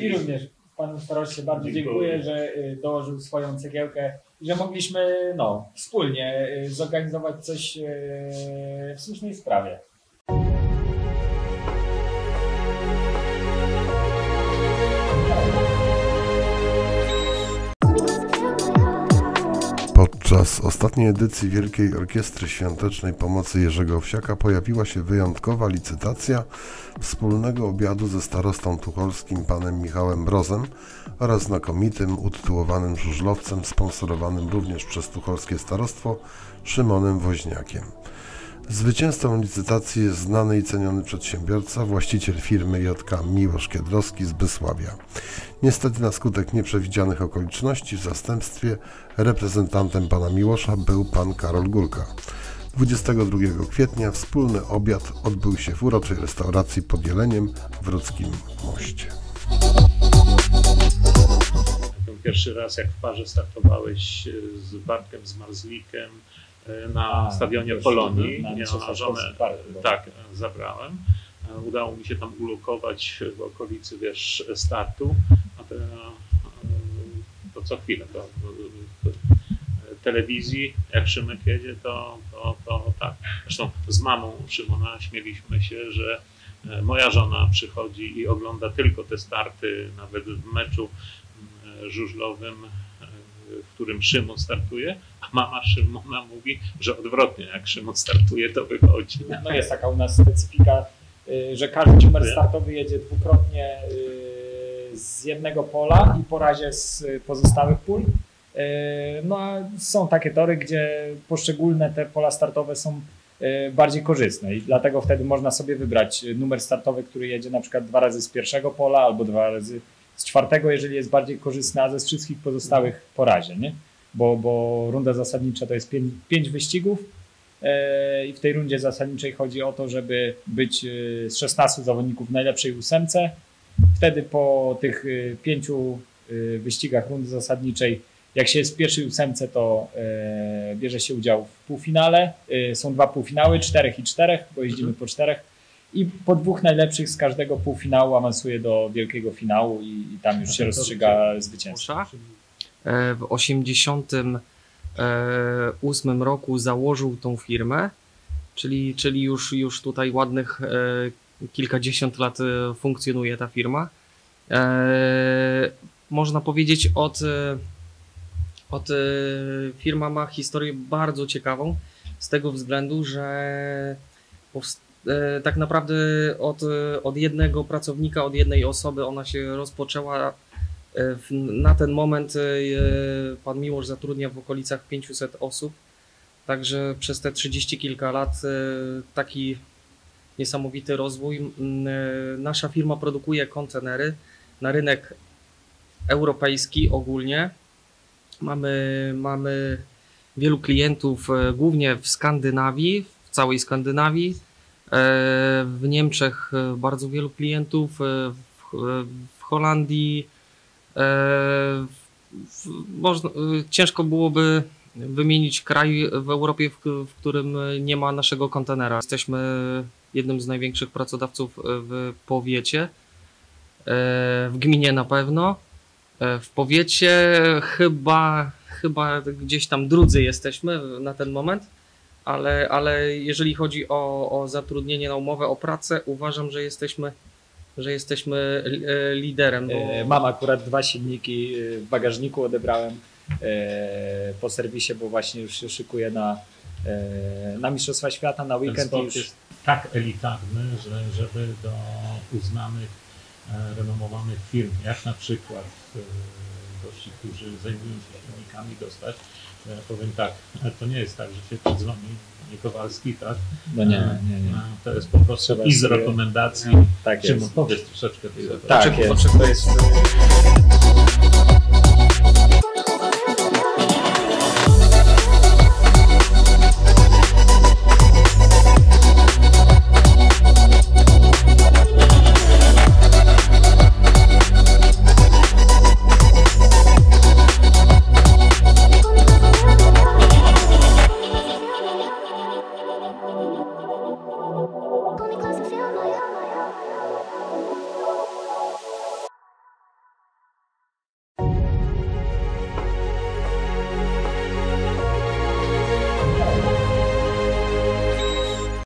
I również panu staroście bardzo Dziękuję. że y, dołożył swoją cegiełkę i że mogliśmy no, wspólnie y, zorganizować coś y, w słusznej sprawie. Podczas ostatniej edycji Wielkiej Orkiestry Świątecznej Pomocy Jerzego Owsiaka pojawiła się wyjątkowa licytacja wspólnego obiadu ze starostą tucholskim panem Michałem Brozem oraz znakomitym, utytułowanym żużlowcem sponsorowanym również przez tucholskie starostwo Szymonem Woźniakiem. Zwycięzcą licytacji jest znany i ceniony przedsiębiorca, właściciel firmy JK Miłosz Kiedrowski z Bysławia. Niestety na skutek nieprzewidzianych okoliczności w zastępstwie reprezentantem pana Miłosza był pan Karol Górka. 22 kwietnia wspólny obiad odbył się w uroczej restauracji pod Jeleniem w Wróckim Moście. Pierwszy raz, jak w parze startowałeś e, z Bartkiem Zmarzlikiem e, na A, stadionie Polonii. Mistrzostwach żonę tak, e, zabrałem. E, Udało mi się tam ulokować w okolicy, wiesz, startu. A e, to co chwilę, to w- w telewizji, jak Szymek jedzie, to, to, to tak. Zresztą z mamą Szymona śmieliśmy się, że e, moja żona przychodzi i ogląda tylko te starty, nawet w meczu mm, żużlowym, e, w którym Szymon startuje, a mama Szymona mówi, że odwrotnie, jak Szymon startuje, to wychodzi. No jest taka u nas specyfika, y, że każdy numer startowy jedzie dwukrotnie y, z jednego pola i po razie z pozostałych pól. Y, No a są takie tory, gdzie poszczególne te pola startowe są bardziej korzystne i dlatego wtedy można sobie wybrać numer startowy, który jedzie na przykład dwa razy z pierwszego pola albo dwa razy z czwartego, jeżeli jest bardziej korzystny, a ze wszystkich pozostałych po razie, nie? Bo, bo runda zasadnicza to jest pięć, pięć wyścigów, E, I w tej rundzie zasadniczej chodzi o to, żeby być e, z 16 zawodników w najlepszej ósemce. Wtedy po tych e, pięciu wyścigach rundy zasadniczej, jak się jest w pierwszej ósemce, to e, bierze się udział w półfinale. E, Są dwa półfinały, czterech i czterech, bo jeździmy po czterech. I po dwóch najlepszych z każdego półfinału awansuje do wielkiego finału i, i tam już się rozstrzyga zwycięstwo. E, W 88 roku założył tą firmę, czyli, czyli już, już tutaj ładnych e, kilkadziesiąt lat e, funkcjonuje ta firma. E, Można powiedzieć od, e, od e, firma ma historię bardzo ciekawą z tego względu, że powst- e, tak naprawdę od, e, od jednego pracownika, od jednej osoby ona się rozpoczęła E, Na ten moment e, pan Miłosz zatrudnia w okolicach 500 osób, także przez te 30 kilka lat e, taki niesamowity rozwój. E, Nasza firma produkuje kontenery na rynek europejski ogólnie. Mamy, mamy wielu klientów, e, głównie w Skandynawii, w całej Skandynawii. E, W Niemczech e, bardzo wielu klientów, e, w, Holandii, można, ciężko byłoby wymienić kraj w Europie, w, w którym nie ma naszego kontenera. Jesteśmy jednym z największych pracodawców w powiecie, w gminie na pewno. W powiecie chyba, chyba gdzieś tam drudzy jesteśmy na ten moment, ale, ale jeżeli chodzi o, o zatrudnienie na umowę o pracę, uważam, że jesteśmy, że jesteśmy e, liderem. Bo... E, Mam akurat dwa silniki e, w bagażniku, odebrałem po serwisie, bo właśnie już się szykuję na, na Mistrzostwa Świata, na Ten weekend. sport Już, jest tak elitarny, że żeby do uznanych, renomowanych firm, jak na przykład gości, którzy zajmują się silnikami dostać, ja powiem tak, ale to nie jest tak, że się dzwoni nie Kowalski, tak? no nie, nie, nie. E, To jest po prostu Trzeba i z sobie- rekomendacji. Tak Szymon, jest. powiedz troszeczkę tej Tak Poczekaj, jest. To jest